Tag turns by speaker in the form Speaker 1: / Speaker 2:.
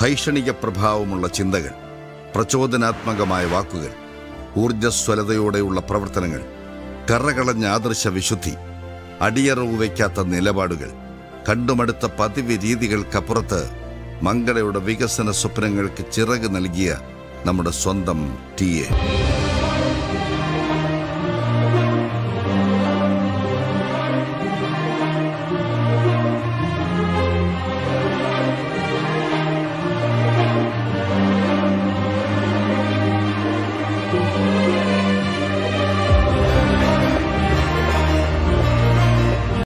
Speaker 1: ധൈഷണിക പ്രഭാവമുള്ള ചിന്തകൾ പ്രചോദനാത്മകമായ വാക്കുകൾ ഊർജസ്വലതയോടെയുള്ള പ്രവർത്തനങ്ങൾ കറകളഞ്ഞ ആദർശ വിശുദ്ധി അടിയറവ് വയ്ക്കാത്ത നിലപാടുകൾ കണ്ടുമടുത്ത പതിവ് രീതികൾക്കപ്പുറത്ത് മംഗളയുടെ വികസന സ്വപ്നങ്ങൾക്ക് ചിറക് നൽകിയ നമ്മുടെ സ്വന്തം ടി എ.